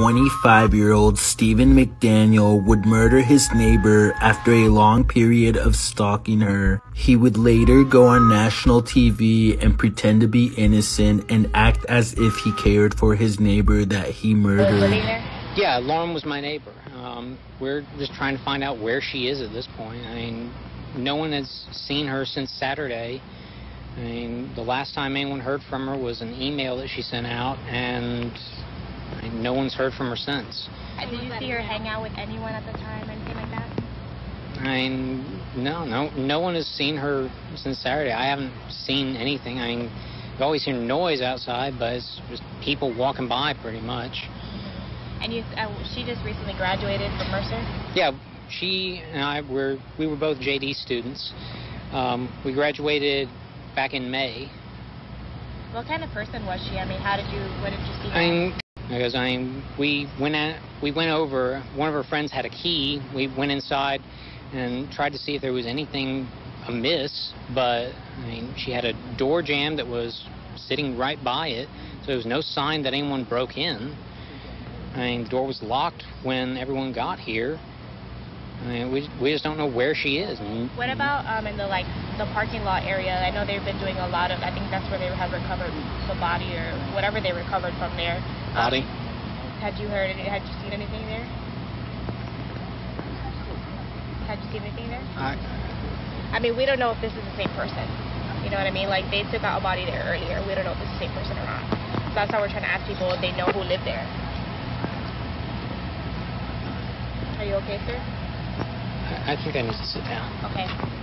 25 year old Stephen McDaniel would murder his neighbor after a long period of stalking her. He would later go on national TV and pretend to be innocent and act as if he cared for his neighbor that he murdered. Yeah, Lauren was my neighbor. Um, we're just trying to find out where she is at this point. I mean, no one has seen her since Saturday. I mean, the last time anyone heard from her was an email that she sent out, and Mean, no one's heard from her since. Did you see her hang out with anyone at the time, anything like that? I mean, no, no, no one has seen her since Saturday. I haven't seen anything. I mean, you always hear noise outside, but it's just people walking by pretty much. And you, uh, she just recently graduated from Mercer. Yeah, she and I were we were both JD students. Um, we graduated back in May. What kind of person was she? I mean, how did you, what did you see? I mean, because I mean, we went at, we went over. One of her friends had a key. We went inside and tried to see if there was anything amiss, but I mean, she had a door jamb that was sitting right by it, so there was no sign that anyone broke in. I mean, the door was locked when everyone got here. I mean, we, we just don't know where she is. What about um, in the like the parking lot area? I know they've been doing a lot of. I think that's where they have recovered the body or whatever they recovered from there. Um, body? Had you heard? any- Had you seen anything there? Had you seen anything there? I, I mean, we don't know if this is the same person. You know what I mean? Like they took out a body there earlier. We don't know if it's the same person or not. So that's how we're trying to ask people if they know who lived there. Are you okay, sir? I think I need to sit down. Okay.